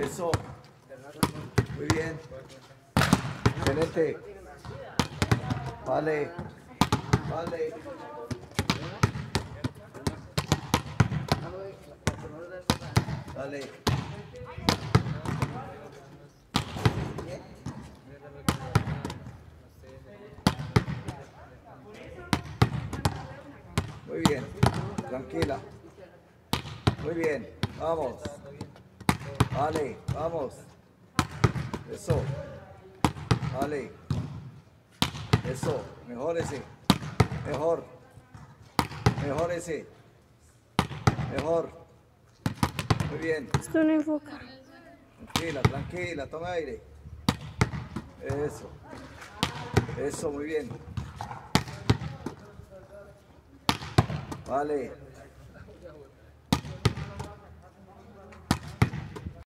Eso. Muy bien. Excelente. Vale. Vale. Dale. Muy bien. Tranquila. Muy bien. Vamos. Vale. Vamos. Eso. Vale. Eso. Mejor ese. Mejor. Mejor ese. Mejor. Muy bien. Esto no enfoca. Tranquila, tranquila, toma aire. Eso. Eso, muy bien. Vale.